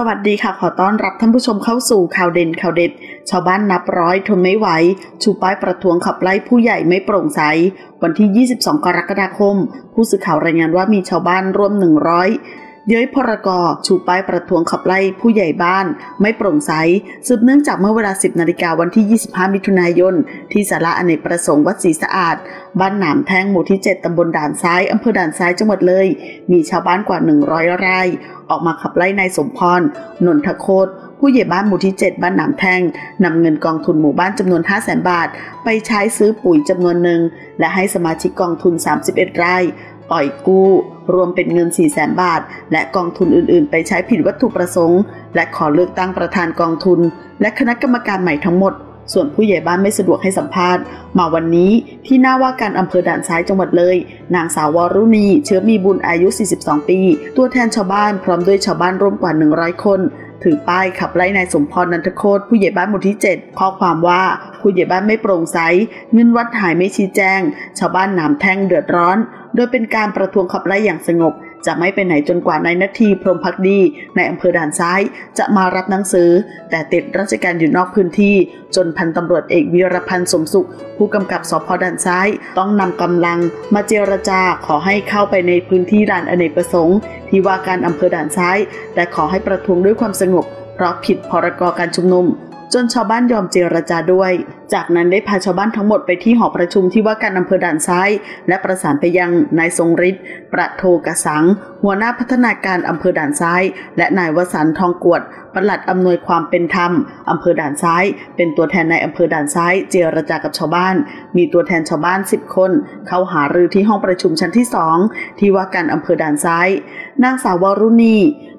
สวัสดีค่ะ ขอต้อนรับท่านผู้ชมเข้าสู่ข่าวเด่นข่าวเด็ด ชาวบ้านนับร้อยทนไม่ไหว ชูป้ายประท้วงขับไล่ผู้ใหญ่ไม่โปร่งใส วันที่ 22 กรกฎาคม ผู้สื่อข่าวรายงานว่ามีชาวบ้านร่วม 100 เย้ยพรกชูป้ายประท้วงขับไล่ผู้ใหญ่บ้าน ไม่โปร่งใสสืบเนื่องจากเมื่อเวลา 10 นาฬิกาวันที่ 25 มิถุนายน ที่สาระอเนกประสงค์วัดศรีสะอาด บ้านหนามแท่งหมู่ที่ 7 ตำบลด่านซ้ายอำเภอด่านซ้ายจังหวัดเลย มีชาวบ้านกว่า 100รายออกมาขับไล่นายสมพร นนทโคตผู้ใหญ่บ้านหมู่ที่ 7 บ้านหนามแท่งนำเงินกองทุนหมู่บ้านจำนวน 5 0 0 0 0 0 บาท ไปใช้ซื้อปุ๋ยจำนวนหนึ่ง และให้สมาชิกกองทุน 31 ราย ปล่อยกู้ รวมเป็นเงิน 4 0 0 0 0 0 บาท และกองทุนอื่น ๆ ไปใช้ผิดวัตถุประสงค์ และขอเลือกตั้งประธานกองทุน และคณะกรรมการใหม่ทั้งหมด ส่วนผู้ใหญ่บ้านไม่สะดวกให้สัมภาษณ์ มาวันนี้ที่หน้าว่าการอำเภอด่านซ้ายจังหวัดเลย นางสาววรุณี เชื้อมีบุญอายุ 42 ปี ตัวแทนชาวบ้านพร้อมด้วยชาวบ้านร่วมกว่า 100 คน ถือป้ายขับไล่นายสมพรนันทโคตผู้ใหญ่บ้านหมู่ที่ 7 ข้อความว่าผู้ใหญ่บ้านไม่โปร่งใสเงินวัดหายไม่ชี้แจง ชาวบ้านหนามแท่งเดือดร้อน โดยเป็นการประท้วงขับไล่อย่างสงบ จะไม่ไปไหนจนกว่านายนาทีพรมพักดีในอำเภอด่านซ้าย จะมารับหนังสือ แต่ติดราชการอยู่นอกพื้นที่ จนพันตำรวจเอกวีรพันธ์สมสุข ผู้กำกับสพด่านซ้าย ต้องนำกำลังมาเจรจาขอให้เข้าไปในพื้นที่ด่านอเนกประสงค์ ที่ว่าการอำเภอด่านซ้าย แต่ขอให้ประท้วงด้วยความสงบเพราะผิดพรกการชุมนุม จนชาวบ้านยอมเจรจาด้วย จากนั้นได้พาชาวบ้านทั้งหมดไปที่หอประชุมที่ว่าการอำเภอด่านซ้าย และประสานไปยังนายทรงฤทธิ์ประโทกสัง หัวหน้าพัฒนาการอำเภอด่านซ้าย และนายวสันทองกวดปลัดอำนวยความเป็นธรรมอำเภอด่านซ้าย เป็นตัวแทนในอำเภอด่านซ้าย เจรจากับชาวบ้าน มีตัวแทนชาวบ้าน 10 คน เข้าหารือที่ห้องประชุมชั้นที่ 2 ที่ว่าการอำเภอด่านซ้าย นางสาววรุณี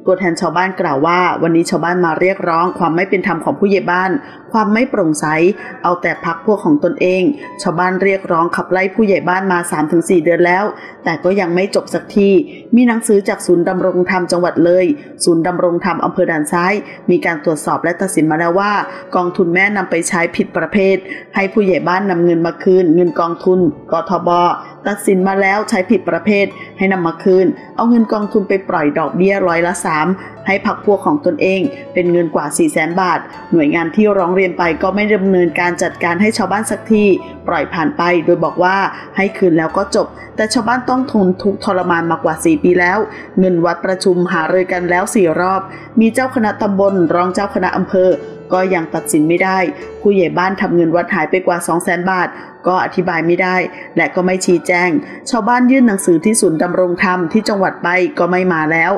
ตัวแทนชาวบ้านกล่าวว่า วันนี้ชาวบ้านมาเรียกร้อง ความไม่เป็นธรรมของผู้ใหญ่บ้าน ความไม่โปร่งใส เอาแต่พักพวกของตนเอง ชาวบ้านเรียกร้องขับไล่ผู้ใหญ่บ้านมา 3-4 เดือนแล้ว แต่ก็ยังไม่จบสักที มีหนังสือจากศูนย์ดำรงธรรมจังหวัดเลย ศูนย์ดำรงธรรมอำเภอด่านซ้าย มีการตรวจสอบและตัดสินมาแล้วว่า กองทุนแม่นำไปใช้ผิดประเภท ให้ผู้ใหญ่บ้านนำเงินมาคืน เงินกองทุน กทบตัดสินมาแล้วใช้ผิดประเภทให้นำมาคืน เอาเงินกองทุนไปปล่อยดอกเบี้ยร้อยละสามให้พักพวกของตนเอง เป็นเงินกว่า 4 0 0แสนบาท หน่วยงานที่ร้องเรียนไปก็ไม่ดำเนินการจัดการให้ชาวบ้านสักที ปล่อยผ่านไป โดยบอกว่าให้คืนแล้วก็จบ แต่ชาวบ้านต้องทนทุกทรมานมากว่า 4 ปีแล้ว เงินวัดประชุมหารือกันแล้ว 4 รอบ มีเจ้าคณะตำบลรองเจ้าคณะอำเภอ ก็ยังตัดสินไม่ได้ ผู้ใหญ่บ้านทำเงินวัดหายไปกว่า 2 0 0 0 0 0 บาท ก็อธิบายไม่ได้ และก็ไม่ชี้แจง ชาวบ้านยื่นหนังสือที่ศูนย์ดำรงธรรมที่จังหวัดไปก็ไม่มาแล้ว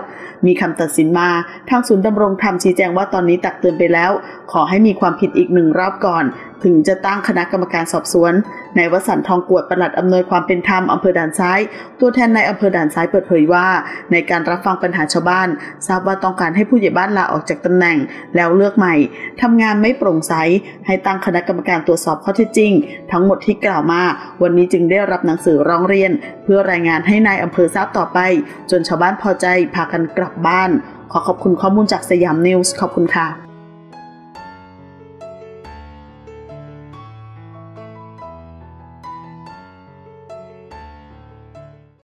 มีคำตัดสินมา ทางศูนย์ดำรงธรรมชี้แจงว่าตอนนี้ตักเตือนไปแล้ว ขอให้มีความผิดอีกหนึ่งรอบก่อน ถึงจะตั้งคณะกรรมการสอบสวนนายวสันทองกวดปลัดอำนวยความเป็นธรรมอำเภอด่านซ้าย ตัวแทนในอำเภอด่านซ้ายเปิดเผยว่า ในการรับฟังปัญหาชาวบ้าน ทราบว่าต้องการให้ผู้ใหญ่บ้านลาออกจากตำแหน่ง แล้วเลือกใหม่ทำงานไม่โปร่งใส ให้ตั้งคณะกรรมการตรวจสอบข้อเท็จจริง ทั้งหมดที่กล่าวมา วันนี้จึงได้รับหนังสือร้องเรียน เพื่อรายงานให้นายอำเภอทราบต่อไป จนชาวบ้านพอใจพากันกลับบ้าน ขอขอบคุณข้อมูลจากสยามนิวส์ขอบคุณค่ะ